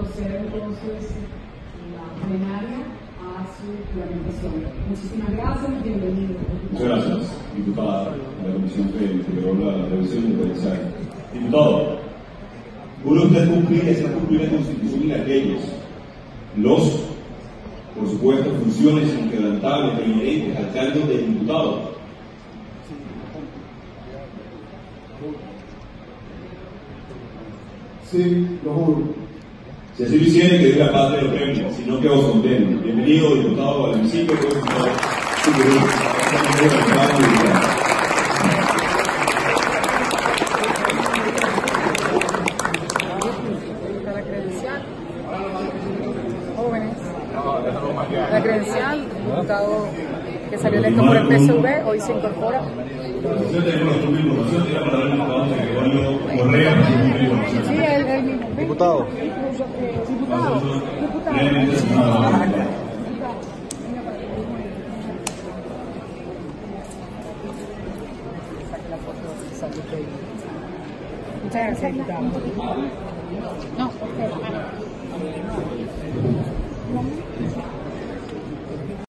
proceda entonces la plenaria a su juramentación. Muchísimas gracias, bienvenido. Muchas gracias, diputada de la comisión que integró la revisión de derecha. Diputado, juro usted cumplir y hacer cumplir la Constitución y las leyes. Los, por supuesto, funciones inquebrantables e inherentes al cargo de diputado. Sí, lo juro. Si así lo que Dios la paz de los premios, si no que os condeno. Bienvenido, diputado, al credencial. Jóvenes. La credencial, diputado que salió electo por el PSV, hoy se incorpora. Sí, él, él mismo. Diputado. Diputado. Brevemente, señora. Muchas gracias, diputado. No.